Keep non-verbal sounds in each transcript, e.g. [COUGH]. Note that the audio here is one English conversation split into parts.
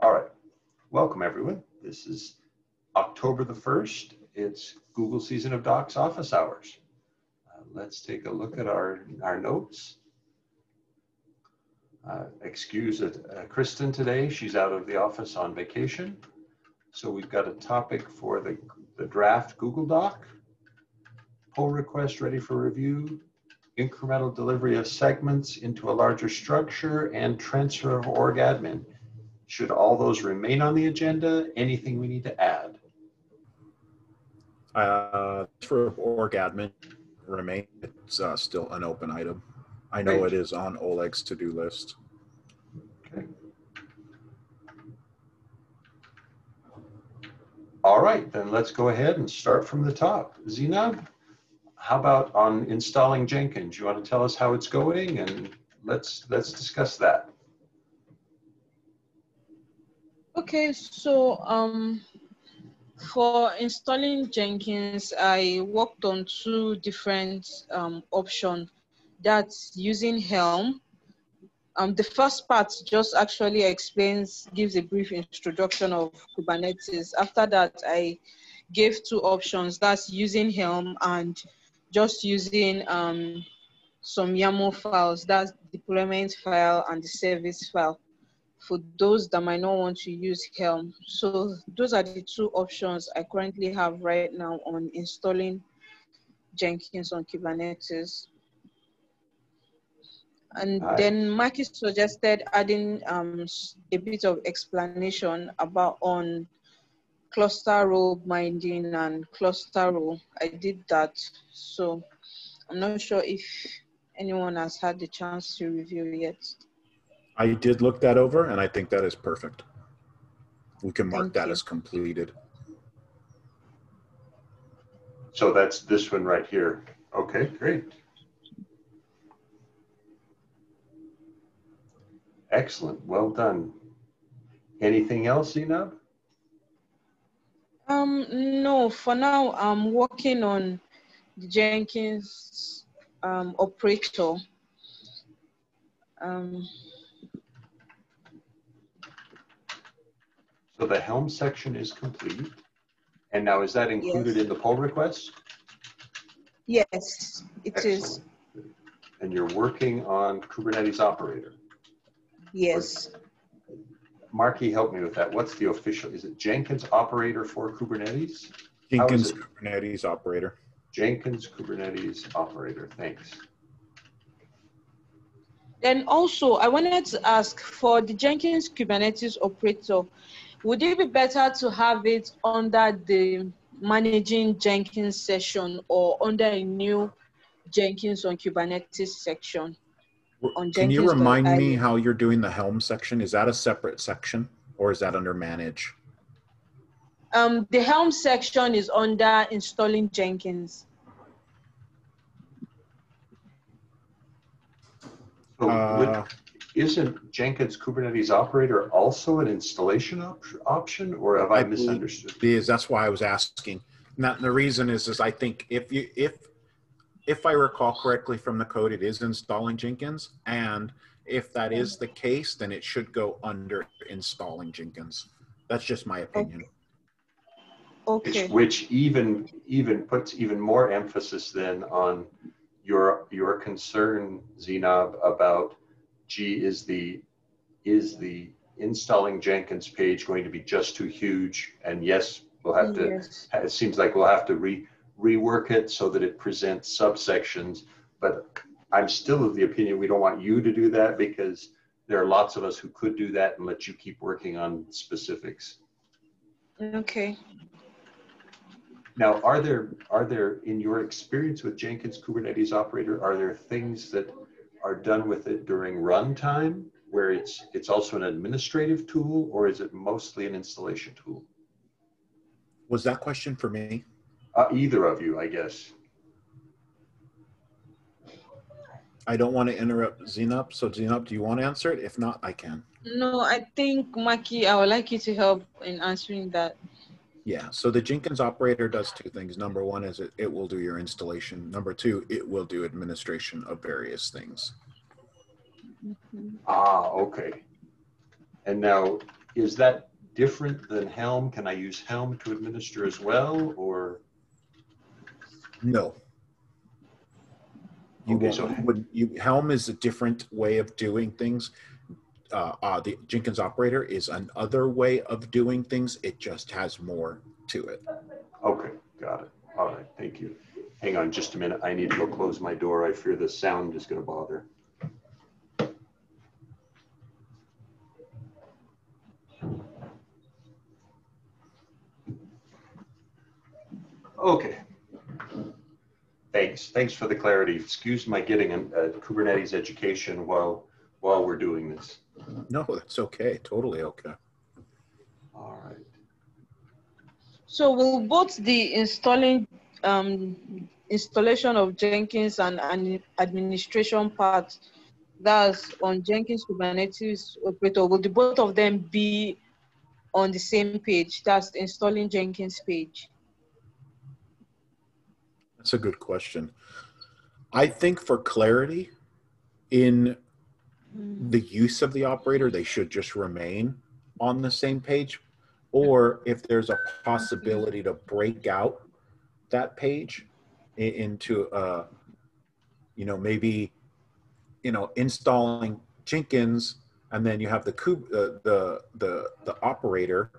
All right. Welcome, everyone. This is October the 1st. It's Google Season of Docs office hours. Uh, let's take a look at our, our notes. Uh, excuse uh, Kristin today. She's out of the office on vacation. So we've got a topic for the, the draft Google Doc. Pull request ready for review. Incremental delivery of segments into a larger structure and transfer of org admin. Should all those remain on the agenda? Anything we need to add? Uh, for org admin, remain, it's uh, still an open item. I know Great. it is on Oleg's to-do list. Okay. All right, then let's go ahead and start from the top. Zainab, how about on installing Jenkins? You want to tell us how it's going and let's let's discuss that. Okay, so um, for installing Jenkins, I worked on two different um, options. That's using Helm. Um, the first part just actually explains, gives a brief introduction of Kubernetes. After that, I gave two options. That's using Helm and just using um, some YAML files. That's deployment file and the service file for those that might not want to use Helm. So those are the two options I currently have right now on installing Jenkins on Kubernetes. And Hi. then Marky suggested adding um, a bit of explanation about on cluster role binding and cluster role. I did that. So I'm not sure if anyone has had the chance to review yet. I did look that over and I think that is perfect. We can mark Thank that you. as completed. So that's this one right here. Okay, great. Excellent, well done. Anything else, Zainab? Um, no, for now, I'm working on the Jenkins um, operator. Um, So the Helm section is complete. And now is that included in the pull request? yes, it is. Excellent. And you're working on Kubernetes operator. Yes. Marky, help me with that. What's the official, is it Jenkins operator for Kubernetes? Jenkins? Kubernetes operator. Jenkins Kubernetes operator, thanks. Then also, I wanted to ask for the Jenkins Kubernetes operator, would it be better to have it under the managing Jenkins session or under a new Jenkins on Kubernetes section? On Can you remind me how you're doing the Helm section? Is that a separate section or is that under manage? Um, the Helm section is under installing Jenkins. Uh, isn't Jenkins Kubernetes operator also an installation op- option or have I I misunderstood? Because that's why I was asking. Now, the reason is, is I think if you, if, if I recall correctly from the code, it is installing Jenkins. And if that is the case, then it should go under installing Jenkins. That's just my opinion. Which, Okay. which even, even puts even more emphasis then on your, your concern, Zainab, about, gee, is the, is the installing Jenkins page going to be just too huge? And yes, we'll have to, Yes. it seems like we'll have to re, rework it so that it presents subsections. But I'm still of the opinion we don't want you to do that because there are lots of us who could do that and let you keep working on specifics. Okay. Now, are there, are there, in your experience with Jenkins Kubernetes operator, are there things that are done with it during runtime where it's, it's also an administrative tool or is it mostly an installation tool? Was that question for me? Uh, either of you, I guess. I don't want to interrupt Zainab. So Zainab, do you want to answer it? If not, I can. No, I think Marky, I would like you to help in answering that. Yeah, so the Jenkins operator does two things. Number one is it, it will do your installation. Number two, it will do administration of various things. Ah, okay. And now, is that different than Helm? Can I use Helm to administer as well, or? No. You Okay, so- you Helm is a different way of doing things. Uh, uh, the Jenkins operator is another way of doing things. It just has more to it. Okay, got it. All right, thank you. Hang on just a minute. I need to go close my door. I fear the sound is going to bother. Okay. Thanks. Thanks for the clarity. Excuse my getting a a Kubernetes education while, while we're doing this. No, that's okay. Totally okay. All right. So will both the installing um, installation of Jenkins and, and administration part, that's on Jenkins Kubernetes operator, will the both of them be on the same page? That's installing Jenkins page. That's a good question. I think for clarity in the use of the operator, they should just remain on the same page. Or if there's a possibility to break out that page into, uh, you know, maybe, you know, installing Jenkins, and then you have the uh, the the the operator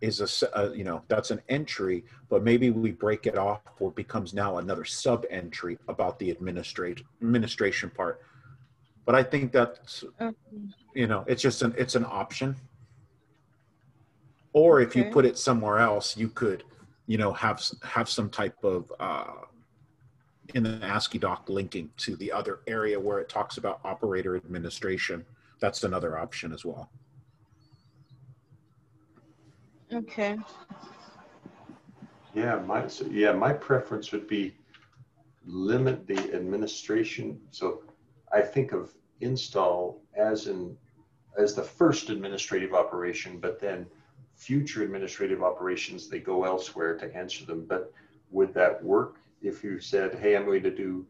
is a, uh, you know, that's an entry, but maybe we break it off or becomes now another sub entry about the administrate administration part. But I think that's Okay. you know it's just an it's an option or if you put it somewhere else you could you know have have some type of uh in the AsciiDoc linking to the other area where it talks about operator administration that's another option as well Okay. Yeah, my, so, yeah, my preference would be limit the administration. So I think of install as in, as the first administrative operation, but then future administrative operations, they go elsewhere to answer them. But would that work if you said, hey, I'm going to do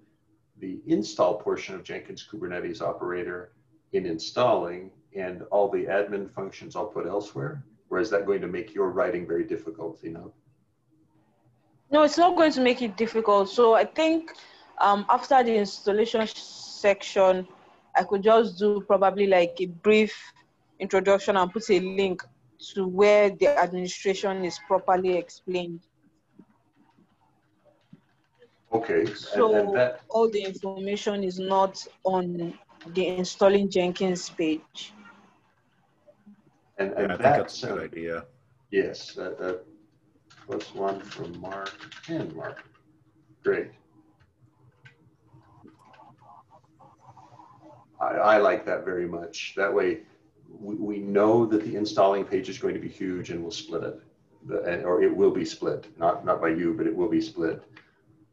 the install portion of Jenkins Kubernetes operator in installing and all the admin functions I'll put elsewhere? Or is that going to make your writing very difficult, you know? No, it's not going to make it difficult. So I think um, after the installation section, I could just do probably like a brief introduction and put a link to where the administration is properly explained. Okay, So and that, all the information is not on the installing Jenkins page. and, i think that's a uh, good so, idea yes, that, that was one from Mark and Mark. Great. I, I like that very much. That way, we, we know that the installing page is going to be huge and we'll split it. The, and- or it will be split, not, not by you, but it will be split.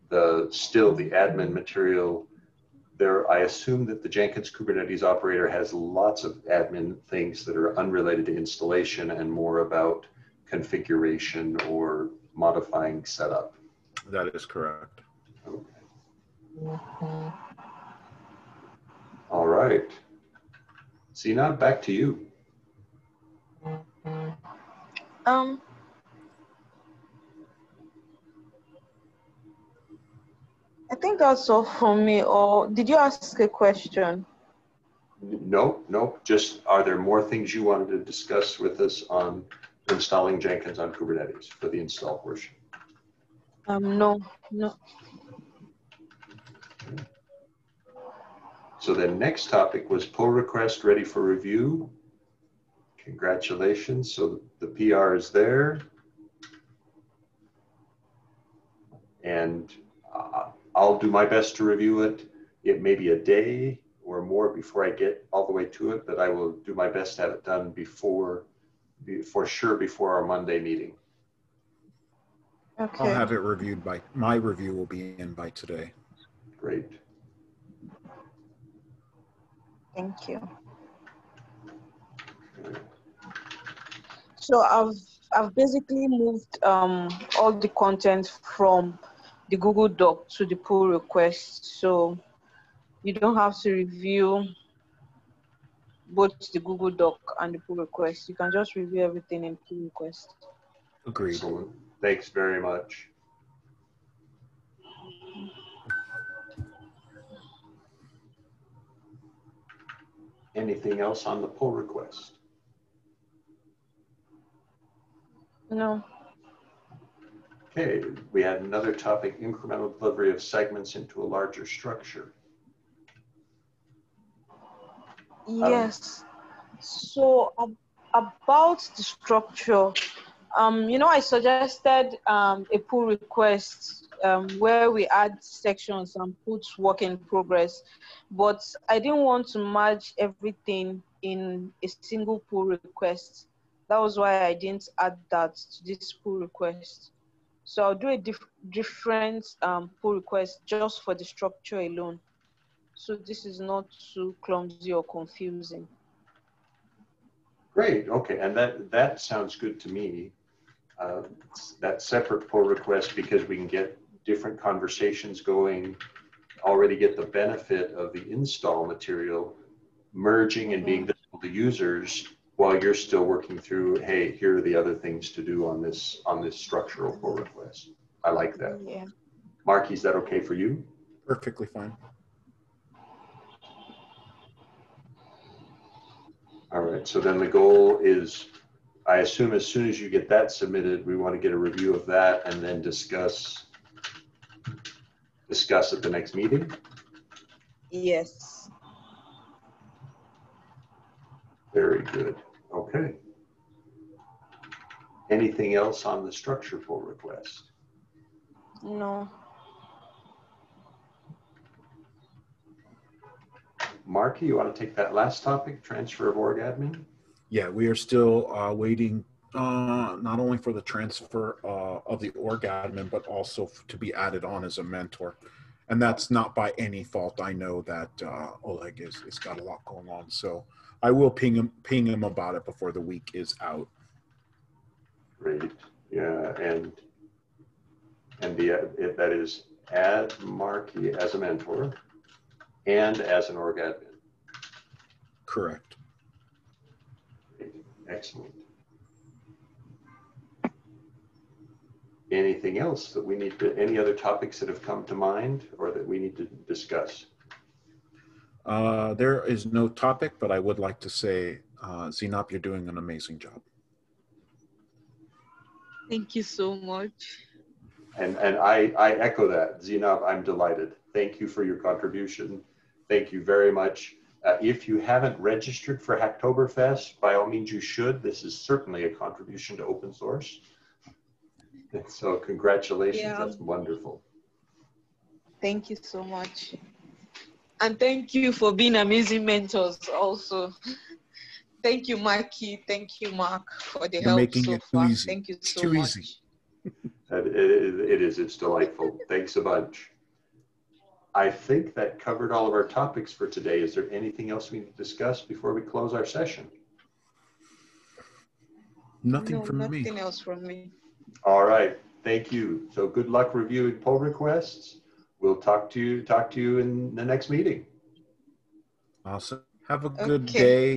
The, still, the admin material, there, I assume that the Jenkins Kubernetes operator has lots of admin things that are unrelated to installation and more about configuration or modifying setup. that is correct mm-hmm. All right. Sina, back to you. Um, I think that's all for me. Or did you ask a question? No, no, just are there more things you wanted to discuss with us on installing Jenkins on Kubernetes for the install portion? Um, no, no. So the next topic was pull request ready for review. Congratulations. So the PR is there. And uh, I'll do my best to review it. It may be a day or more before I get all the way to it, but I will do my best to have it done before, for sure, before our Monday meeting. Okay. i'll have it reviewed by my review will be in by today Great. Thank you. So I've I've basically moved um, all the content from the Google Doc to the pull request. So you don't have to review both the Google Doc and the pull request. You can just review everything in pull request. Agreed. Excellent. Thanks very much. Anything else on the pull request? No. Okay, we had another topic, incremental delivery of segments into a larger structure. Yes. So um, about the structure, um, you know, I suggested um, a pull request um, where we add sections and put work in progress, but I didn't want to merge everything in a single pull request. That was why I didn't add that to this pull request. So I'll do a diff different um, pull request just for the structure alone. So this is not too clumsy or confusing. Great, okay, and that, that sounds good to me. Uh, that separate pull request because we can get different conversations going, already get the benefit of the install material merging and being mm-hmm. visible to users while you're still working through, hey, here are the other things to do on this on this structural pull request. I like that. Yeah. Mark, is that okay for you? Perfectly fine. All right, so then the goal is, I assume as soon as you get that submitted, we want to get a review of that and then discuss discuss at the next meeting. Yes. Very good. Okay. Anything else on the structure pull request? No. Mark, you want to take that last topic, transfer of org admin? Yeah, we are still uh, waiting uh, not only for the transfer uh, of the org admin, but also f- to be added on as a mentor. And that's not by any fault. I know that uh, Oleg is, is got a lot going on. So I will ping him, ping him about it before the week is out. Great. Yeah, and and the it, that is add Marky as a mentor and as an org admin. Correct. Great. Excellent. Anything else that we need to, any other topics that have come to mind or that we need to discuss? Uh, there is no topic, but I would like to say, uh, Zainab, you're doing an amazing job. Thank you so much. And, and I, I echo that. Zainab, I'm delighted. Thank you for your contribution. Thank you very much. Uh, if you haven't registered for Hacktoberfest, by all means you should. This is certainly a contribution to open source. And [LAUGHS] so congratulations, Yeah. that's wonderful. Thank you so much. And thank you for being amazing mentors also. Thank you, Marky. Thank you, Mark, for the You're help making so it too far. easy. Thank you It's so too much. easy. [LAUGHS] It, it- it is, it's delightful. Thanks a bunch. I think that covered all of our topics for today. Is there anything else we need to discuss before we close our session? Nothing no, from me. nothing else from me. All right, thank you. So good luck reviewing pull requests. We'll talk to you, talk to you in the next meeting. Awesome. Have a good Okay. day.